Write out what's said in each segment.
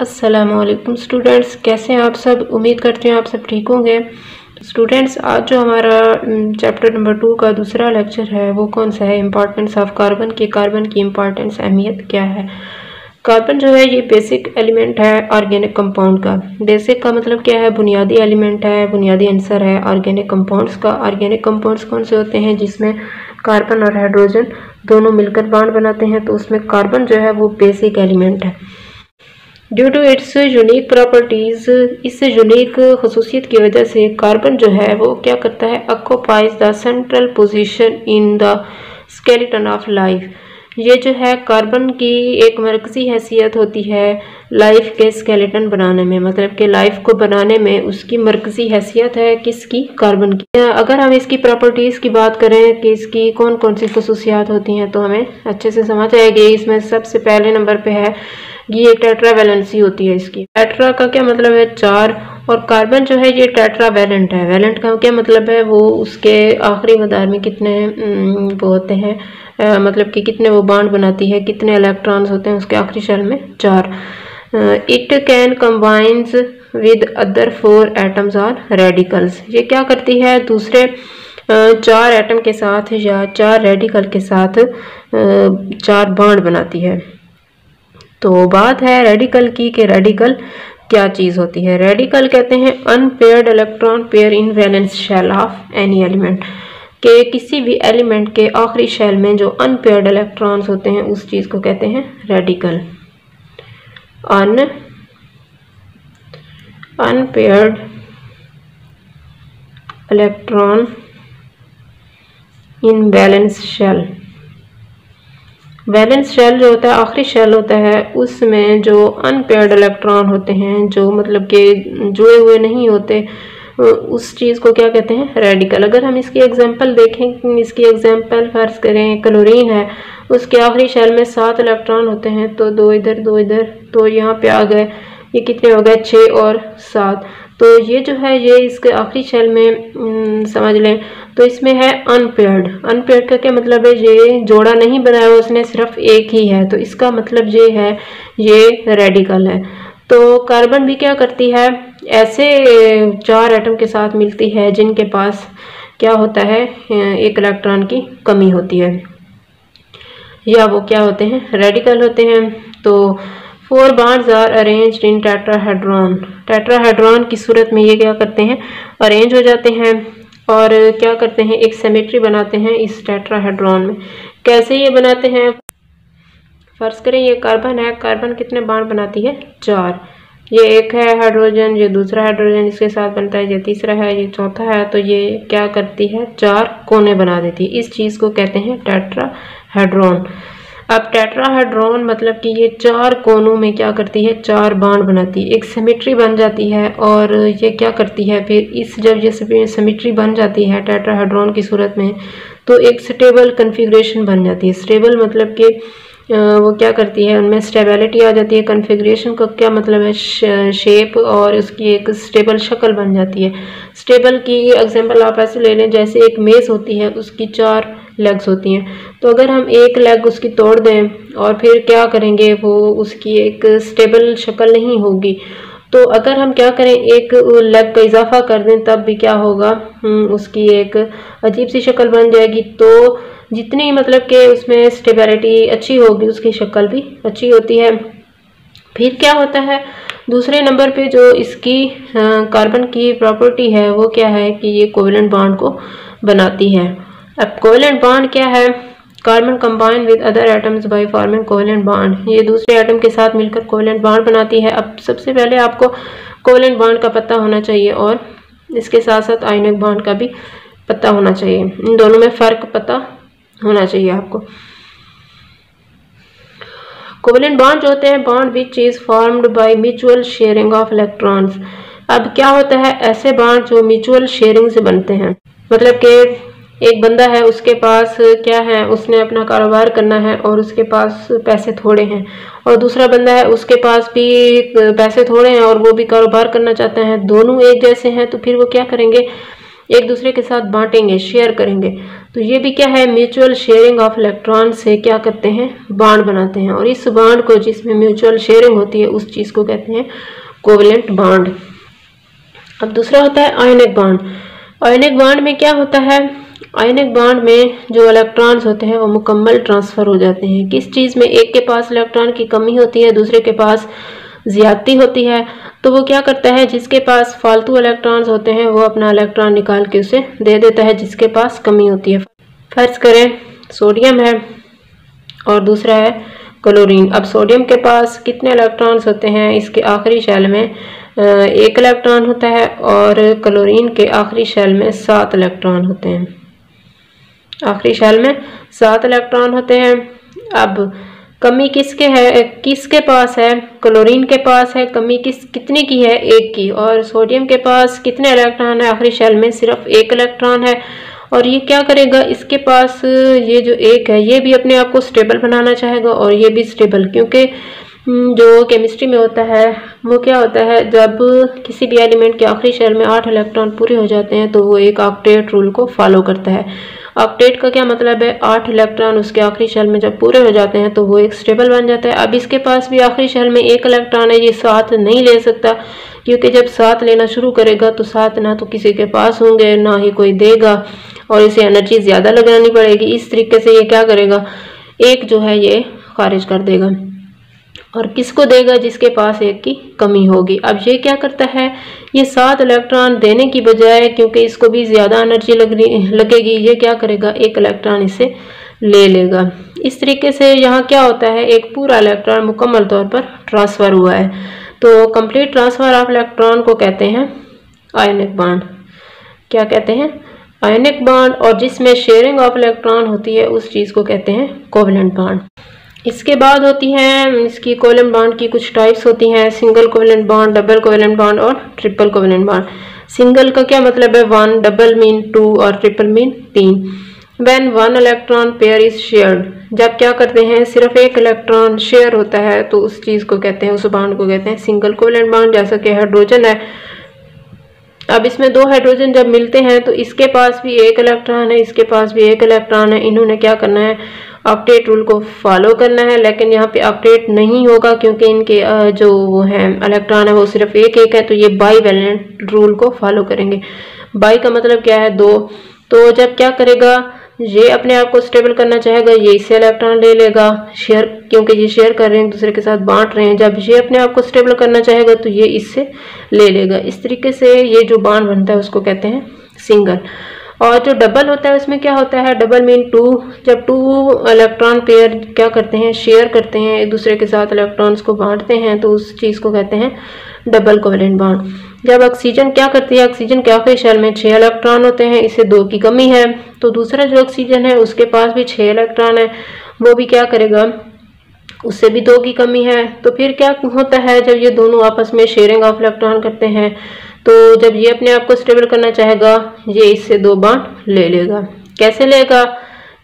असलकुम स्टूडेंट्स कैसे हैं आप सब? उम्मीद करते हैं आप सब ठीक होंगे। स्टूडेंट्स आज जो हमारा चैप्टर नंबर टू का दूसरा लेक्चर है, वो कौन सा है? इम्पॉर्टेंस ऑफ़ कार्बन की कार्बन की इम्पॉर्टेंस अहमियत क्या है? कार्बन जो है, ये बेसिक एलिमेंट है ऑर्गेनिक कंपाउंड का। बेसिक का मतलब क्या है? बुनियादी एलिमेंट है, बुनियादी आंसर है ऑर्गेनिक कंपाउंड्स का। ऑर्गेनिक कंपाउंड्स कौन से होते हैं? जिसमें कार्बन और हाइड्रोजन दोनों मिलकर बाड बनाते हैं तो उसमें कार्बन जो है, वो बेसिक एलिमेंट है। Due to its unique properties इस यूनिक खसूसियत की वजह से कार्बन जो है वो क्या करता है? Occupies the central position in the skeleton of life ये जो है कार्बन की एक मरकज़ी हैसियत होती है लाइफ के स्केलेटन बनाने में। मतलब कि लाइफ को बनाने में उसकी मरकज़ी हैसियत है किसकी? कार्बन की। अगर हम इसकी प्रॉपर्टीज़ की बात करें कि इसकी कौन कौन सी खसूसियात होती हैं तो हमें अच्छे से समझ आएगी। इसमें सबसे पहले नंबर पे है ये टेट्रा वैलेंसी होती है इसकी। टेट्रा का क्या मतलब है? चार। और कार्बन जो है, ये टेट्रा वैलेंट है। वैलेंट का क्या मतलब है? वो उसके आखिरी मदार में कितने वो होते हैं? मतलब कि कितने वो बाड बनाती है? कितने इलेक्ट्रॉन्स होते हैं उसके आखिरी शेल में? चार। It can combines with other four atoms और रेडिकल्स ये क्या करती है? दूसरे चार एटम के साथ या चार रेडिकल के साथ चार बाड बनाती है। तो बात है रेडिकल की कि रेडिकल क्या चीज़ होती है। रेडिकल कहते हैं unpaired electron pair in valence shell of any element के किसी भी एलिमेंट के आखिरी शेल में जो अनपेयर्ड इलेक्ट्रॉन्स होते हैं, उस चीज़ को कहते हैं radical un unpaired electron in balance shell valence shell जो होता है, आखिरी शेल होता है, उसमें जो अनपेयर्ड इलेक्ट्रॉन होते हैं, जो मतलब के जुड़े हुए नहीं होते उस चीज़ को क्या कहते हैं? रेडिकल अगर हम इसकी एग्जांपल देखें, इसकी एग्जांपल फ़र्ज़ करें क्लोरीन है, उसके आखिरी शेल में सात इलेक्ट्रॉन होते हैं तो दो इधर दो इधर तो यहाँ पे आ गए, ये कितने हो गए? छः और सात। तो ये जो है, ये इसके आखिरी शेल में समझ लें तो इसमें है अनपेयर्ड अनपेयर्ड का क्या मतलब है? ये जोड़ा नहीं बनाया उसने सिर्फ़ एक ही है। तो इसका मतलब ये है, ये रेडिकल है। तो कार्बन भी क्या करती है? ऐसे चार एटम के साथ मिलती है, जिनके पास क्या होता है, एक इलेक्ट्रॉन की कमी होती है। या वो क्या होते हैं? रेडिकल होते हैं। तो four bars are arrange in tetrahedron tetrahedron की सूरत में ये क्या करते हैं? अरेंज हो जाते हैं और क्या करते हैं? एक सेमेट्री बनाते हैं इस टेट्राहेड्रॉन में। कैसे ये बनाते हैं? फ़र्ज़ करें, ये कार्बन है। कार्बन कितने बाण बनाती है? चार। ये एक है हाइड्रोजन ये दूसरा हाइड्रोजन इसके साथ बनता है, ये तीसरा है, ये चौथा है तो ये क्या करती है? चार कोने बना देती है। इस चीज़ को कहते हैं टेट्राहेड्रॉन अब टेट्राहेड्रॉन मतलब कि ये चार कोनों में क्या करती है? चार बाण बनाती है। एक सिमेट्री बन जाती है और ये क्या करती है? फिर इस जब ये सिमेट्री बन जाती है टेट्राहेड्रॉन की सूरत में तो एक स्टेबल कन्फिग्रेशन बन जाती है। स्टेबल मतलब कि वो क्या करती है? उनमें स्टेबिलिटी आ जाती है। कन्फिग्रेशन का क्या मतलब है? शेप और उसकी एक स्टेबल शक्ल बन जाती है। स्टेबल की एग्जांपल आप ऐसे ले लें, जैसे एक मेज़ होती है, उसकी चार लेग्स होती हैं। तो अगर हम एक लेग उसकी तोड़ दें और फिर क्या करेंगे वो उसकी एक स्टेबल शक्ल नहीं होगी। तो अगर हम क्या करें एक लेग का इजाफा कर दें तब भी क्या होगा? हम्म, उसकी एक अजीब सी शक्ल बन जाएगी। तो जितनी मतलब कि उसमें स्टेबिलिटी अच्छी होगी उसकी शक्ल भी अच्छी होती है। फिर क्या होता है? दूसरे नंबर पे जो इसकी कार्बन की प्रॉपर्टी है वो क्या है कि ये कोवलेंट बॉन्ड को बनाती है। अब कोवलेंट बॉन्ड क्या है? Carbon combine with other atoms by forming covalent bond ये दूसरे एटम के साथ मिलकर कोवलेंट बॉन्ड बनाती है। अब सबसे पहले आपको कोवलेंट बॉन्ड का पता होना चाहिए और इसके साथ साथ आयनिक बॉन्ड का भी पता होना चाहिए। इन दोनों में फ़र्क पता होना चाहिए आपको। कोवलेंट बॉन्ड जो होते हैं bond which is formed by mutual sharing of electrons अब क्या होता है? ऐसे बॉन्ड जो म्यूचुअल शेयरिंग से बनते हैं। मतलब कि एक बंदा है, उसके पास क्या है, उसने अपना कारोबार करना है और उसके पास पैसे थोड़े हैं। और दूसरा बंदा है, उसके पास भी पैसे थोड़े हैं और वो भी कारोबार करना चाहते हैं। दोनों एक जैसे हैं तो फिर वो क्या करेंगे? एक दूसरे के साथ बांटेंगे शेयर करेंगे। तो ये भी क्या है म्यूचुअल शेयरिंग ऑफ़ इलेक्ट्रॉन से क्या करते हैं? बाड बनाते हैं। और इस बाड को जिसमें म्यूचुअल शेयरिंग होती है, उस चीज़ को कहते हैं कोवलेंट बाड अब दूसरा होता है आयनिक बाड आयनिक बाड में क्या होता है? आयनिक बाड में जो इलेक्ट्रॉन्स होते हैं, वो मुकम्मल ट्रांसफ़र हो जाते हैं। किस चीज़ में एक के पास इलेक्ट्रॉन की कमी होती है, दूसरे के पास ज़्यादती होती है तो वो क्या करता है, जिसके पास फालतू इलेक्ट्रॉन्स होते हैं, वो अपना इलेक्ट्रॉन निकाल के उसे दे देता है, जिसके पास कमी होती है। फ़र्ज़ करें सोडियम है और दूसरा है क्लोरीन अब सोडियम के पास कितने इलेक्ट्रॉन्स होते हैं, इसके आखिरी शैल में एक इलेक्ट्रॉन होता है और क्लोरीन के आखिरी शैल में सात इलेक्ट्रॉन होते हैं। आखिरी शैल में सात इलेक्ट्रॉन होते हैं। अब कमी किसके है किसके पास है? क्लोरीन के पास है। कमी किस कितने की है? एक की। और सोडियम के पास कितने इलेक्ट्रॉन है? आखिरी शैल में सिर्फ़ एक इलेक्ट्रॉन है। और ये क्या करेगा? इसके पास ये जो एक है ये भी अपने आप को स्टेबल बनाना चाहेगा और ये भी स्टेबल। क्योंकि हम्म, जो केमिस्ट्री में होता है वो क्या होता है? जब किसी भी एलिमेंट के आखिरी शेल में आठ इलेक्ट्रॉन पूरे हो जाते हैं तो वो एक ऑक्टेट रूल को फॉलो करता है। ऑक्टेट का क्या मतलब है? आठ इलेक्ट्रॉन उसके आखिरी शेल में जब पूरे हो जाते हैं तो वो एक स्टेबल बन जाता है। अब इसके पास भी आखिरी शेल में एक इलेक्ट्रॉन है, ये सात नहीं ले सकता, क्योंकि जब सात लेना शुरू करेगा तो सात ना तो किसी के पास होंगे, ना ही कोई देगा, और इसे एनर्जी ज़्यादा लगानी पड़ेगी। इस तरीके से ये क्या करेगा? एक जो है, ये खारिज कर देगा। और किसको देगा जिसके पास एक की कमी होगी? अब ये क्या करता है? ये सात इलेक्ट्रॉन देने की बजाय, क्योंकि इसको भी ज़्यादा एनर्जी लग लगेगी, ये क्या करेगा? एक इलेक्ट्रॉन इसे ले लेगा। इस तरीके से यहाँ क्या होता है? एक पूरा इलेक्ट्रॉन मुकम्मल तौर पर ट्रांसफ़र हुआ है। तो कंप्लीट ट्रांसफ़र ऑफ़ इलेक्ट्रॉन को कहते हैं आयनिक बाड क्या कहते हैं? आयनिक बाड और जिसमें शेयरिंग ऑफ़ इलेक्ट्रॉन होती है, उस चीज़ को कहते हैं कोवलेंट बाड इसके बाद होती हैं, इसकी कोवलेंट बॉन्ड की कुछ टाइप्स होती हैं single covalent bond double covalent bond और ट्रिपल कोवलेंट बॉन्ड सिंगल का क्या मतलब है? वन डबल मीन टू और ट्रिपल मीन तीन. When one electron pair is shared जब क्या करते हैं? सिर्फ़ एक इलेक्ट्रॉन शेयर होता है तो उस चीज़ को कहते हैं, उस बॉन्ड को कहते हैं सिंगल कोवलेंट बॉन्ड जैसा कि हाइड्रोजन है. अब इसमें दो हाइड्रोजन जब मिलते हैं तो इसके पास भी एक इलेक्ट्रॉन है, इसके पास भी एक इलेक्ट्रॉन है. इन्होंने क्या करना है? अपडेट रूल को फॉलो करना है, लेकिन यहाँ पे अपडेट नहीं होगा क्योंकि इनके जो है इलेक्ट्रॉन है, वो सिर्फ़ एक एक है तो ये बाई वैलेंट रूल को फॉलो करेंगे। बाई का मतलब क्या है? दो। तो जब क्या करेगा? ये अपने आप को स्टेबल करना चाहेगा, ये इससे इलेक्ट्रॉन ले लेगा। शेयर क्योंकि ये शेयर कर रहे हैं, दूसरे के साथ बांट रहे हैं। जब ये अपने आप को स्टेबल करना चाहेगा तो ये इससे ले लेगा। इस तरीके से ये जो बांड बनता है, उसको कहते हैं सिंगल और जो डबल होता है, उसमें क्या होता है? डबल मीन टू जब टू इलेक्ट्रॉन पेयर क्या करते हैं? शेयर करते हैं, एक दूसरे के साथ इलेक्ट्रॉन्स को बांटते हैं तो उस चीज़ को कहते हैं डबल कोवलेंट बॉन्ड जब ऑक्सीजन क्या करती है? ऑक्सीजन क्या के शेल में छः इलेक्ट्रॉन होते हैं इसे दो की कमी है। तो दूसरा जो ऑक्सीजन है, उसके पास भी छः इलेक्ट्रॉन है, वो भी क्या करेगा? उससे भी दो की कमी है। तो फिर क्या होता है, जब ये दोनों आपस में शेयरिंग ऑफ़ इलेक्ट्रॉन करते हैं तो जब ये अपने आप को स्टेबल करना चाहेगा, ये इससे दो बांट ले लेगा। कैसे लेगा?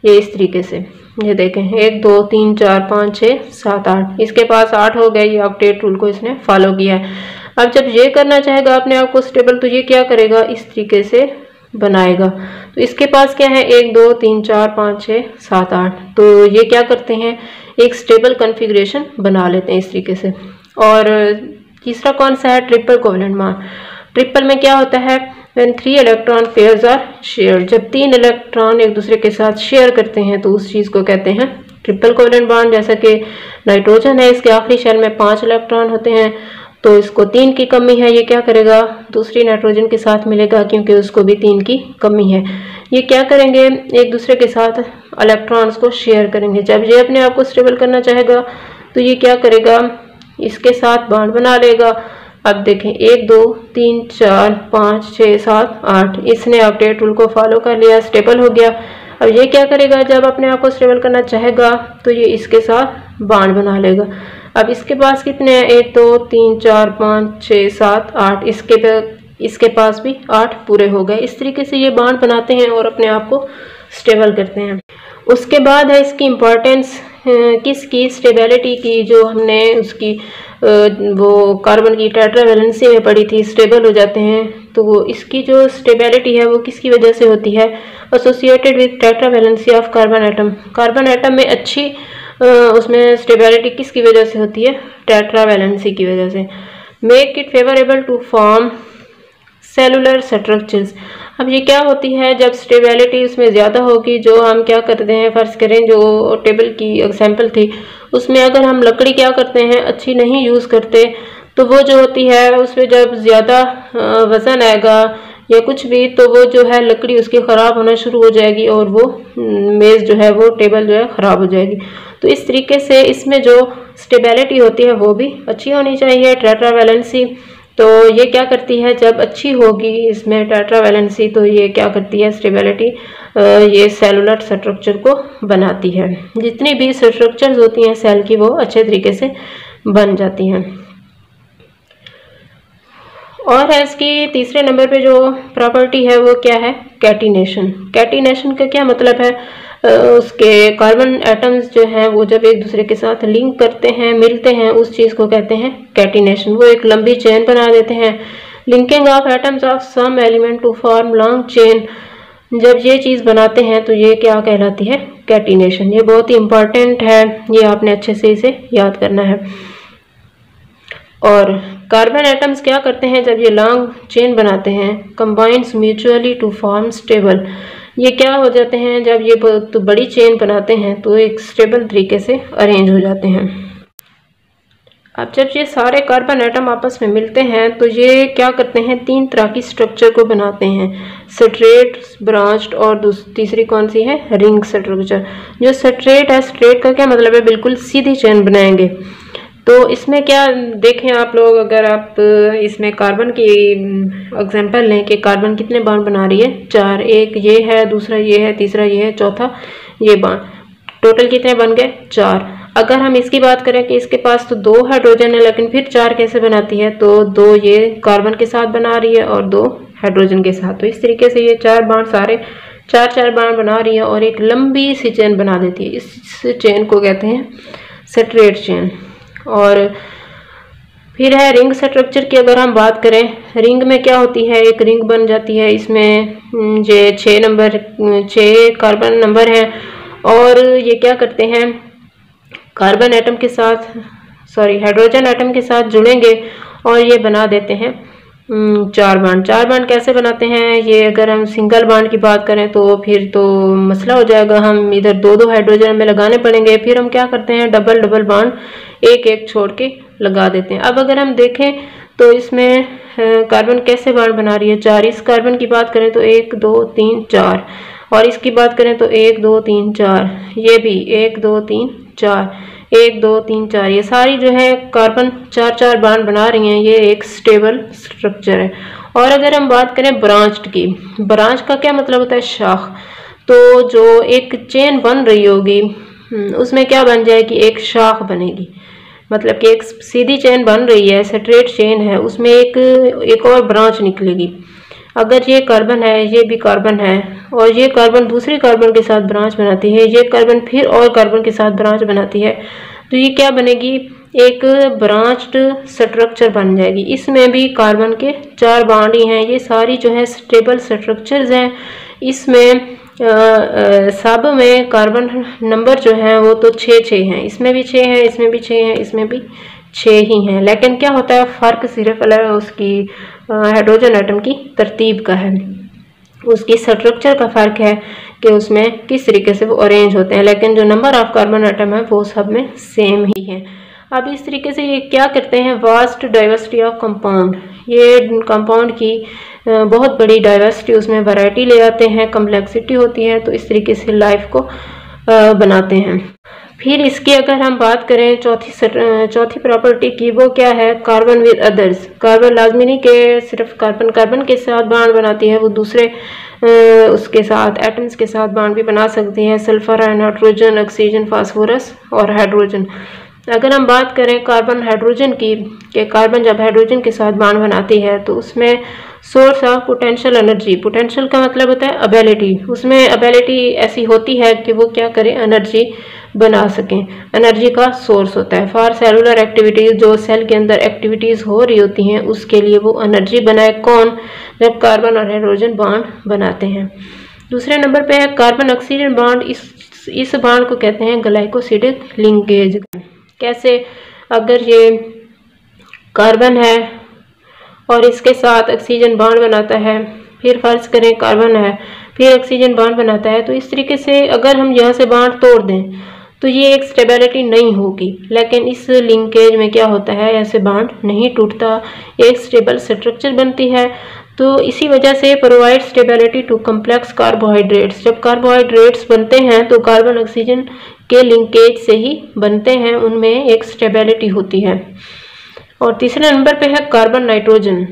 ये इस तरीके से। ये देखें, एक, दो, तीन, चार, पाँच छः सात, आठ। इसके पास आठ हो गए ये अपडेट रूल को इसने फॉलो किया है। अब जब ये करना चाहेगा, अपने आप को स्टेबल तो ये क्या करेगा? इस तरीके से बनाएगा। तो इसके पास क्या है? एक, दो, तीन, चार, पाँच छः सात, आठ। तो ये क्या करते हैं? एक स्टेबल कन्फिग्रेशन बना लेते हैं इस तरीके से। और तीसरा कौन सा है? ट्रिपल कोवलेंट मान। ट्रिपल में क्या होता है? When three electron pairs are share जब तीन इलेक्ट्रॉन एक दूसरे के साथ शेयर करते हैं तो उस चीज़ को कहते हैं ट्रिपल कोवलेंट बॉन्ड जैसा कि नाइट्रोजन है, इसके आखिरी शेल में पाँच इलेक्ट्रॉन होते हैं तो इसको तीन की कमी है, ये क्या करेगा? दूसरी नाइट्रोजन के साथ मिलेगा, क्योंकि उसको भी तीन की कमी है। ये क्या करेंगे? एक दूसरे के साथ इलेक्ट्रॉन्स को शेयर करेंगे। जब ये अपने आप को स्टेबल करना चाहेगा तो ये क्या करेगा? इसके साथ बाड बना लेगा। अब देखें, एक, दो, तीन, चार, पाँच, छः, सात, आठ। इसने अपडेट रूल को फॉलो कर लिया स्टेबल हो गया। अब ये क्या करेगा? जब अपने आप को स्टेबल करना चाहेगा तो ये इसके साथ बाण बना लेगा। अब इसके पास कितने हैं? एक, दो, तीन, चार, पाँच, छः, सात, आठ। इसके इसके पास भी आठ पूरे हो गए। इस तरीके से ये बाण बनाते हैं और अपने आप को स्टेबल करते हैं। उसके बाद है इसकी इम्पोर्टेंस किसकी? स्टेबिलिटी की, जो हमने उसकी वो कार्बन की टेट्रावेलेंसी में पड़ी थी स्टेबल हो जाते हैं। तो वो इसकी जो स्टेबिलिटी है, वो किसकी वजह से होती है? Associated with tetravalency of carbon atom carbon atom में अच्छी उसमें स्टेबिलिटी किसकी वजह से होती है? टेट्रावेलेंसी की वजह से। Make it favourable to form cellular structures अब ये क्या होती है, जब स्टेबिलिटी उसमें ज़्यादा होगी, जो हम क्या करते हैं फ़र्ज़ करें, जो टेबल की एग्जांपल थी, उसमें अगर हम लकड़ी क्या करते हैं, अच्छी नहीं यूज़ करते तो वो जो होती है, उसमें जब ज़्यादा वज़न आएगा या कुछ भी तो वो जो है लकड़ी उसकी ख़राब होना शुरू हो जाएगी और वो मेज़ जो है, वो टेबल जो है, ख़राब हो जाएगी। तो इस तरीके से इसमें जो स्टेबिलिटी होती है, वो भी अच्छी होनी चाहिए। ट्रेट्रा वैलेंसी तो ये क्या करती है, जब अच्छी होगी इसमें टेट्रा वैलेंसी तो ये क्या करती है स्टेबिलिटी ये सेलुलर स्ट्रक्चर को बनाती है। जितनी भी स्ट्रक्चर्स होती हैं सेल की, वो अच्छे तरीके से बन जाती हैं। और है इसकी तीसरे नंबर पे जो प्रॉपर्टी है, वो क्या है? कैटिनेशन कैटिनेशन का क्या मतलब है? उसके कार्बन एटम्स जो हैं, वो जब एक दूसरे के साथ लिंक करते हैं, मिलते हैं, उस चीज़ को कहते हैं कैटिनेशन वो एक लंबी चेन बना देते हैं। Linking of atoms of some element to form long chain जब ये चीज़ बनाते हैं तो ये क्या कहलाती है? कैटिनेशन ये बहुत ही इंपॉर्टेंट है। ये आपने अच्छे से इसे याद करना है। और कार्बन एटम्स क्या करते हैं? जब ये लॉन्ग चेन बनाते हैं combines mutually to form stable ये क्या हो जाते हैं, जब ये तो बड़ी चेन बनाते हैं तो एक स्टेबल तरीके से अरेंज हो जाते हैं। अब जब ये सारे कार्बन आइटम आपस में मिलते हैं तो ये क्या करते हैं, तीन तरह की स्ट्रक्चर को बनाते हैं। स्ट्रेट ब्रांच्ड और तीसरी कौन सी है? रिंग स्ट्रक्चर जो स्ट्रेट है स्ट्रेट का क्या मतलब है? बिल्कुल सीधी चेन बनाएँगे। तो इसमें क्या देखें आप लोग, अगर आप इसमें कार्बन की एग्जांपल लें कि कार्बन कितने बाण बना रही है? चार, एक, ये है, दूसरा ये है, तीसरा ये है, चौथा ये बाण। टोटल कितने बन गए? चार। अगर हम इसकी बात करें कि इसके पास तो दो हाइड्रोजन है, लेकिन फिर चार कैसे बनाती है? तो दो ये कार्बन के साथ बना रही है और दो हाइड्रोजन के साथ। तो इस तरीके से ये चार बाण सारे, चार चार बाण बना रही है और एक लंबी सी चेन बना देती है। इस चेन को कहते हैं सेट्रेट चेन और फिर है रिंग स्ट्रक्चर की अगर हम बात करें रिंग में क्या होती है? एक रिंग बन जाती है, इसमें जे छः नंबर छः कार्बन नंबर हैं। और ये क्या करते हैं? कार्बन एटम के साथ सॉरी हाइड्रोजन एटम के साथ जुड़ेंगे और ये बना देते हैं। चार बांड। चार बांड कैसे बनाते हैं? ये अगर हम सिंगल बांड की बात करें तो फिर तो मसला हो जाएगा। हम इधर दो दो हाइड्रोजन में लगाने पड़ेंगे। फिर हम क्या करते हैं? डबल डबल बांड एक एक छोड़ के लगा देते हैं। अब अगर हम देखें तो इसमें कार्बन कैसे बाण बना रही है? चार। इस कार्बन की बात करें तो एक, दो, तीन, चार। और इसकी बात करें तो एक, दो, तीन, चार। ये भी एक, दो, तीन, चार। एक दो तीन चार ये सारी जो है कार्बन चार चार बाण बना रही हैं ये एक स्टेबल स्ट्रक्चर है। और अगर हम बात करें ब्रांच्ड की ब्रांच का क्या मतलब होता है? शाख। तो जो एक चेन बन रही होगी हम्म, उसमें क्या बन जाएगी? एक शाख बनेगी। मतलब कि एक सीधी चेन बन रही है स्ट्रेट चेन है उसमें एक एक और ब्रांच निकलेगी। अगर ये कार्बन है, ये भी कार्बन है, और ये कार्बन दूसरी कार्बन के साथ ब्रांच बनाती है, ये कार्बन फिर और कार्बन के साथ ब्रांच बनाती है तो ये क्या बनेगी? एक ब्रांच्ड स्ट्रक्चर बन जाएगी। इसमें भी कार्बन के चार बाडी हैं ये सारी जो है स्टेबल स्ट्रक्चर्स हैं। इसमें सब में कार्बन नंबर जो है वो तो छः छः हैं। इसमें भी छः हैं, इसमें भी छः हैं, इसमें भी छः ही हैं लेकिन क्या होता है, फ़र्क सिर्फ़ उसकी हाइड्रोजन आइटम की तरतीब का है। उसकी स्ट्रक्चर का फ़र्क है कि उसमें किस तरीके से वो अरेंज होते हैं। लेकिन जो नंबर ऑफ़ कार्बन आइटम है, वो सब में सेम ही है। अब इस तरीके से ये क्या करते हैं? वास्ट डाइवर्सिटी ऑफ़ कंपाउंड ये कंपाउंड की बहुत बड़ी डाइवर्सिटी उसमें वैरायटी ले आते हैं। कम्प्लेक्सिटी होती है तो इस तरीके से लाइफ को बनाते हैं। फिर इसकी अगर हम बात करें चौथी चौथी प्रॉपर्टी की, वो क्या है? कार्बन विद अदर्स कार्बन लाजमी नहीं के सिर्फ़ कार्बन कार्बन के साथ बाण बनाती है, वो दूसरे उसके साथ एटम्स के साथ बाण भी बना सकती है। सल्फ़र नाइट्रोजन ऑक्सीजन फास्फोरस और हाइड्रोजन अगर हम बात करें कार्बन हाइड्रोजन की, कि कार्बन जब हाइड्रोजन के साथ बाण बनाती है तो उसमें source of potential energy potential का मतलब होता है अबेलिटी उसमें अबेलिटी ऐसी होती है कि वो क्या करे? एनर्जी बना सकें। एनर्जी का सोर्स होता है। फॉर सेलुलर एक्टिविटीज़ जो सेल के अंदर एक्टिविटीज़ हो रही होती हैं, उसके लिए वो एनर्जी बनाए। कौन? जब कार्बन और हाइड्रोजन बॉन्ड बनाते हैं। दूसरे नंबर पे है कार्बन ऑक्सीजन बॉन्ड इस इस बॉन्ड को कहते हैं ग्लाइकोसिडिक लिंकेज कैसे? अगर ये कार्बन है और इसके साथ ऑक्सीजन बॉन्ड बनाता है, फिर फ़र्ज़ करें कार्बन है। फिर ऑक्सीजन बॉन्ड बनाता है तो इस तरीके से अगर हम यहाँ से बॉन्ड तोड़ दें तो ये एक स्टेबिलिटी नहीं होगी। लेकिन इस लिंकेज में क्या होता है? ऐसे बॉन्ड नहीं टूटता। एक स्टेबल स्ट्रक्चर बनती है। तो इसी वजह से provide stability to complex carbohydrates जब कार्बोहाइड्रेट्स बनते हैं तो कार्बन ऑक्सीजन के लिंकेज से ही बनते हैं। उनमें एक स्टेबिलिटी होती है। और तीसरे नंबर पे है कार्बन नाइट्रोजन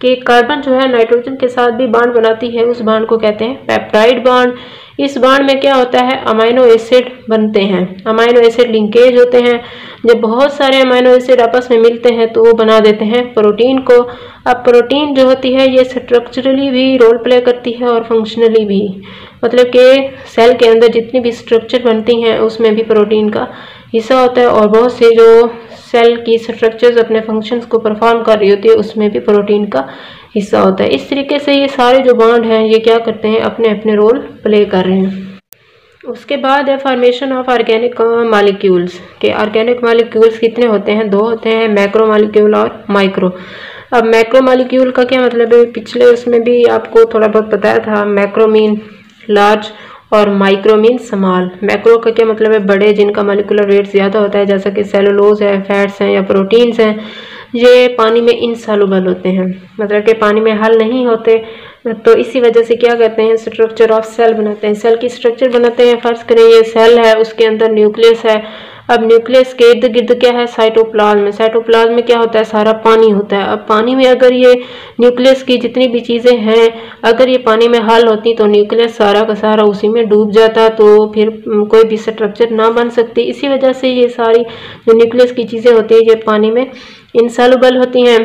कि कार्बन जो है नाइट्रोजन के साथ भी बाड बनाती है। उस बाड को कहते हैं पेप्टाइड बाड इस बाण में क्या होता है? अमाइनो एसिड बनते हैं। अमाइनो एसिड लिंकेज होते हैं। जब बहुत सारे अमाइनो एसिड आपस में मिलते हैं तो वो बना देते हैं प्रोटीन को। अब प्रोटीन जो होती है, ये स्ट्रक्चरली भी रोल प्ले करती है और फंक्शनली भी। मतलब कि सेल के अंदर जितनी भी स्ट्रक्चर बनती हैं, उसमें भी प्रोटीन का हिस्सा होता है और बहुत से जो सेल की स्ट्रक्चर्स अपने फ़ंक्शंस को परफॉर्म कर रही होती है, उसमें भी प्रोटीन का हिस्सा होता है। इस तरीके से ये सारे जो बॉन्ड हैं, ये क्या करते हैं? अपने अपने रोल प्ले कर रहे हैं। उसके बाद है फॉर्मेशन ऑफ़ ऑर्गेनिक मालिक्यूल्स के ऑर्गेनिक मालिक्यूल्स कितने होते हैं? दो होते हैं मैक्रो मालिक्यूल और माइक्रो अब मैक्रो मालिक्यूल का क्या मतलब है? पिछले उसमें भी आपको थोड़ा बहुत बताया था मैक्रो मीन लार्ज और माइक्रो मीन समाल मैक्रो का क्या मतलब है? बड़े, जिनका मालिकुलर वेट ज़्यादा होता है, जैसा कि सेलोलोज है फैट्स हैं या प्रोटीन्स हैं, ये पानी में इनसालुबल होते हैं। मतलब कि पानी में हल नहीं होते तो इसी वजह से क्या कहते हैं? स्ट्रक्चर ऑफ़ सेल बनाते हैं। सेल की स्ट्रक्चर बनाते हैं। फ़र्ज़ करें, ये सेल है, उसके अंदर न्यूक्लियस है अब न्यूक्लियस के इर्द गिर्द क्या है? साइटोप्लाज्म साइटोप्लाज्म में क्या होता है? सारा पानी होता है। अब पानी में अगर ये न्यूक्लियस की जितनी भी चीज़ें हैं, अगर ये पानी में हल होती तो न्यूक्लियस सारा का सारा उसी में डूब जाता तो फिर कोई भी स्ट्रक्चर ना बन सकती। इसी वजह से ये सारी जो न्यूक्लियस की चीज़ें होती हैं, ये पानी में इंसॉल्युबल होती हैं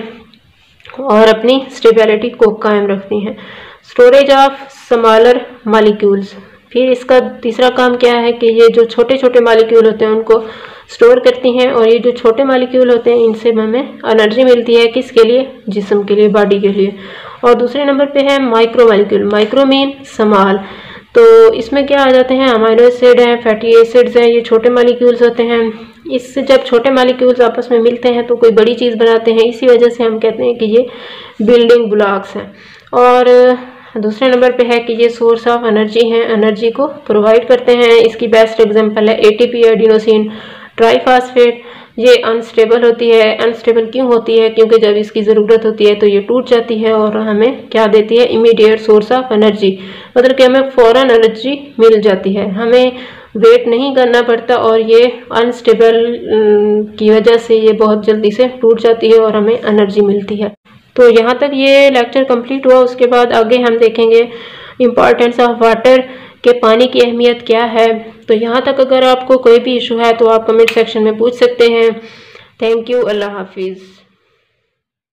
और अपनी स्टेबिलिटी को कायम रखती हैं। स्टोरेज ऑफ़ स्मॉलर मालिक्यूल्स फिर इसका तीसरा काम क्या है कि ये जो छोटे छोटे मालिक्यूल होते हैं, उनको स्टोर करती हैं और ये जो छोटे मालिक्यूल होते हैं, इनसे हमें एनर्जी मिलती है किसके लिए? जिसम के लिए बॉडी के लिए। और दूसरे नंबर पे है माइक्रो मालिक्यूल माइक्रो मीन समाल तो इसमें क्या आ जाते हैं? अमाइनो एसिड हैं फैटी एसिड्स हैं, ये छोटे मालिक्यूल्स होते हैं। इससे जब छोटे मालिक्यूल्स आपस में मिलते हैं तो कोई बड़ी चीज़ बनाते हैं, इसी वजह से हम कहते हैं कि ये बिल्डिंग ब्लॉक्स हैं। और दूसरे नंबर पे है कि ये सोर्स ऑफ़ एनर्जी है। एनर्जी को प्रोवाइड करते हैं। इसकी बेस्ट एग्जांपल है एटीपी एडिनोसिन ट्राईफास्फेट ये अनस्टेबल होती है। अनस्टेबल क्यों होती है? क्योंकि जब इसकी ज़रूरत होती है तो ये टूट जाती है और हमें क्या देती है? इमीडिएट सोर्स ऑफ़ एनर्जी मतलब कि हमें फ़ौरन एनर्जी मिल जाती है। हमें वेट नहीं करना पड़ता और ये अनस्टेबल की वजह से ये बहुत जल्दी से टूट जाती है और हमें एनर्जी मिलती है। तो यहाँ तक ये लेक्चर कंप्लीट हुआ, उसके बाद आगे हम देखेंगे इम्पॉर्टेंस ऑफ़ वाटर के पानी की अहमियत क्या है। तो यहाँ तक अगर आपको कोई भी इशू है तो आप कमेंट सेक्शन में पूछ सकते हैं। थैंक यू अल्लाह हाफिज़